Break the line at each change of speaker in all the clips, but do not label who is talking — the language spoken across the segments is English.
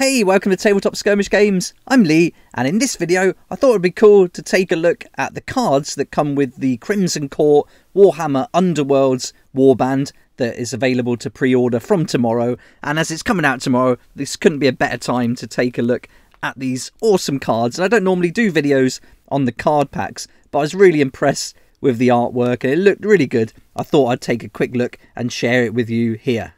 Hey, welcome to Tabletop Skirmish Games. I'm Lee, and in this video, I thought it'd be cool to take a look at the cards that come with the Crimson Court Warhammer Underworlds warband that is available to pre-order from tomorrow. And as it's coming out tomorrow, this couldn't be a better time to take a look at these awesome cards. And I don't normally do videos on the card packs, but I was really impressed with the artwork and it looked really good. I thought I'd take a quick look and share it with you here.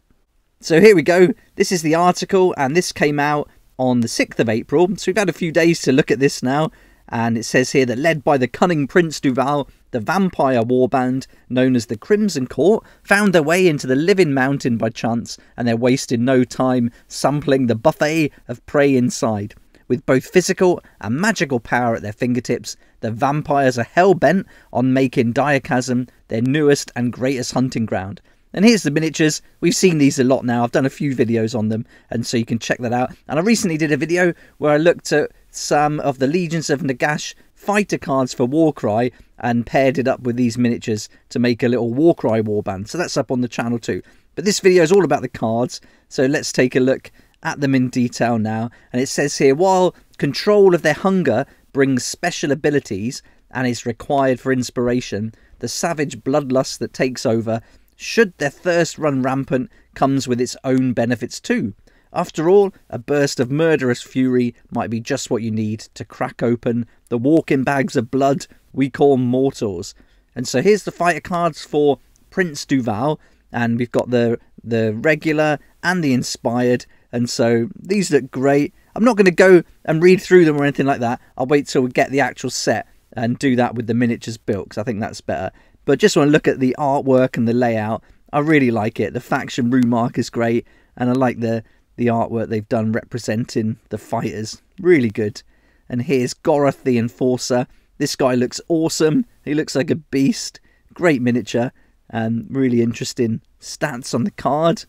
So here we go. This is the article, and this came out on the 6th of April. So we've had a few days to look at this now. And it says here that led by the cunning Prince Duvalle, the vampire warband known as the Crimson Court found their way into the living mountain by chance, and they're wasting no time sampling the buffet of prey inside. With both physical and magical power at their fingertips, the vampires are hell bent on making Direchasm their newest and greatest hunting ground. And here's the miniatures. We've seen these a lot now. I've done a few videos on them, and so you can check that out. And I recently did a video where I looked at some of the Legions of Nagash fighter cards for Warcry and paired it up with these miniatures to make a little Warcry warband. So that's up on the channel too. But this video is all about the cards, so let's take a look at them in detail now. And it says here, while control of their hunger brings special abilities and is required for inspiration, the savage bloodlust that takes over should their thirst run rampant, comes with its own benefits too. After all, a burst of murderous fury might be just what you need to crack open the walking bags of blood we call mortals. And so here's the fighter cards for Prince Duvalle, and we've got the the regular and the inspired. And so these look great. I'm not going to go and read through them or anything like that. I'll wait till we get the actual set and do that with the miniatures built because I think that's better. But just want to look at the artwork and the layout. I really like it. The faction rune mark is great, and I like the the artwork they've done representing the fighters. Really good. And here's Gorath the Enforcer. This guy looks awesome. He looks like a beast. Great miniature and really interesting stats on the card.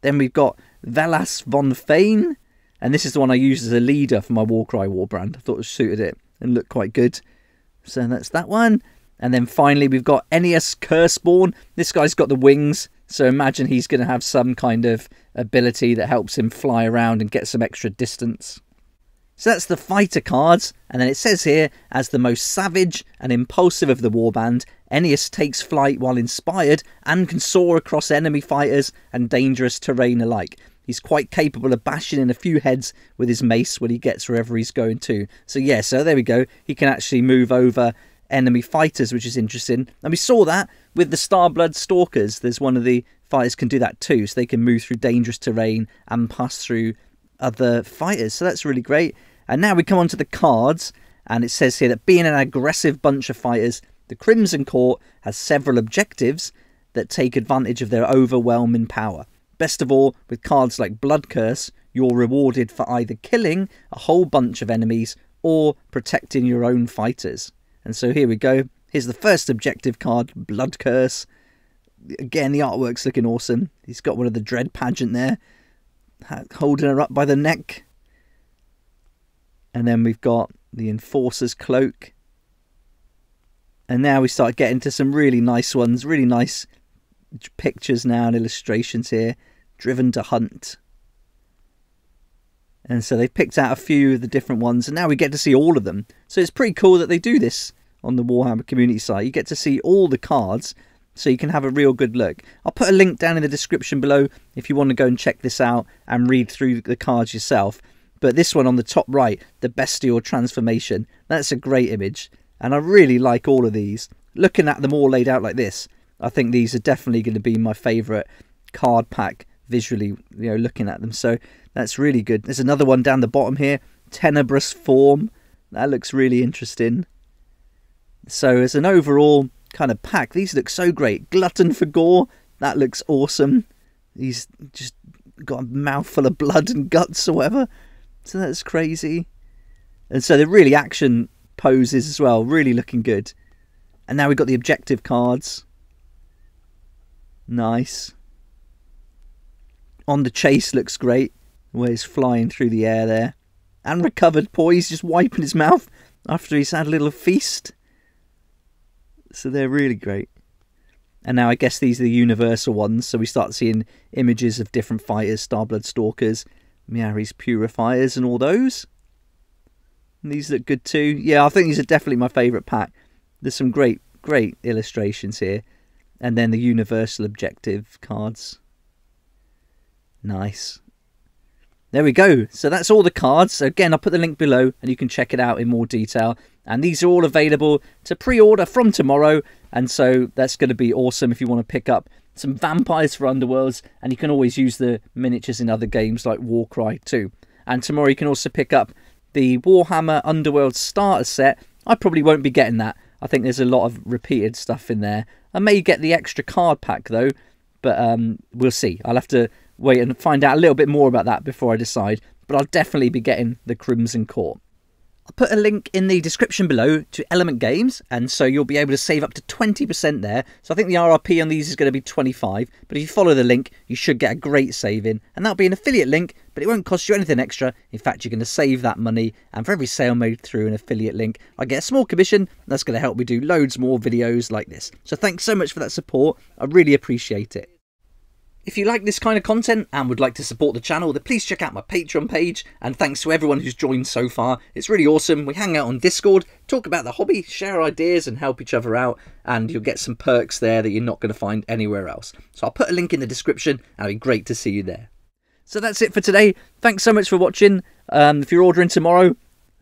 Then we've got Vellas von Faine, and this is the one I used as a leader for my Warcry Warband. I thought it suited it and looked quite good. So that's that one. And then finally, we've got Ennias Curseborn. This guy's got the wings, so imagine he's going to have some kind of ability that helps him fly around and get some extra distance. So that's the fighter cards, and then it says here, as the most savage and impulsive of the warband, Ennias takes flight while inspired and can soar across enemy fighters and dangerous terrain alike. He's quite capable of bashing in a few heads with his mace when he gets wherever he's going to. So yeah, so there we go. He can actually move over enemy fighters, which is interesting. And we saw that with the Starblood Stalkers. There's one of the fighters can do that too, so they can move through dangerous terrain and pass through other fighters. So that's really great. And now we come on to the cards, and it says here that being an aggressive bunch of fighters, the Crimson Court has several objectives that take advantage of their overwhelming power. Best of all, with cards like Blood Curse, you're rewarded for either killing a whole bunch of enemies or protecting your own fighters. And so here we go. Here's the first objective card, Blood Curse. Again, the artwork's looking awesome. He's got one of the Dread pageant there, holding her up by the neck. And then we've got the Enforcer's Cloak. And now we start getting to some really nice ones, really nice pictures now and illustrations here. Driven to Hunt. And so they've picked out a few of the different ones, and now we get to see all of them. So it's pretty cool that they do this on the Warhammer community site. You get to see all the cards so you can have a real good look. I'll put a link down in the description below if you want to go and check this out and read through the cards yourself. But this one on the top right, the Bestial Transformation, that's a great image. And I really like all of these. Looking at them all laid out like this, I think these are definitely going to be my favourite card pack visually, you know, looking at them. So that's really good. There's another one down the bottom here, Tenebrous Form. That looks really interesting. So as an overall kind of pack, these look so great. Glutton for Gore, that looks awesome. He's just got a mouthful of blood and guts or whatever. So that's crazy. And so they're really action poses as well, really looking good. And now we've got the objective cards. Nice. On the chase looks great, where he's flying through the air there. And recovered poise, just wiping his mouth after he's had a little feast. So they're really great. And now I guess these are the universal ones, so we start seeing images of different fighters, Starblood Stalkers, Myari's purifiers and all those. And these look good too. Yeah, I think these are definitely my favourite pack. There's some great, great illustrations here. And then the universal objective cards. Nice. There we go. So that's all the cards. So again, I'll put the link below and you can check it out in more detail. And these are all available to pre-order from tomorrow. And so that's going to be awesome if you want to pick up some vampires for Underworlds. And you can always use the miniatures in other games like Warcry too. And tomorrow you can also pick up the Warhammer Underworld starter set. I probably won't be getting that. I think there's a lot of repeated stuff in there. I may get the extra card pack though, but um, we'll see. I'll have to wait and find out a little bit more about that before I decide. But I'll definitely be getting the Crimson Court. I'll put a link in the description below to Element Games, and so you'll be able to save up to 20% there. So I think the RRP on these is going to be 25, but if you follow the link, you should get a great saving, and that'll be an affiliate link, but it won't cost you anything extra. In fact, you're going to save that money, and for every sale made through an affiliate link, I get a small commission. That's going to help me do loads more videos like this. So thanks so much for that support. I really appreciate it. If you like this kind of content and would like to support the channel, then please check out my Patreon page. And thanks to everyone who's joined so far. It's really awesome. We hang out on Discord, talk about the hobby, share ideas, and help each other out. And you'll get some perks there that you're not going to find anywhere else. So I'll put a link in the description, and it'll be great to see you there. So that's it for today. Thanks so much for watching. Um, if you're ordering tomorrow,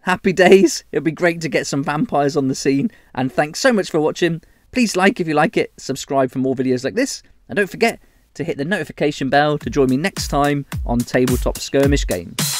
happy days. It'll be great to get some vampires on the scene. And thanks so much for watching. Please like if you like it, subscribe for more videos like this, and don't forget to hit the notification bell to join me next time on Tabletop Skirmish Games.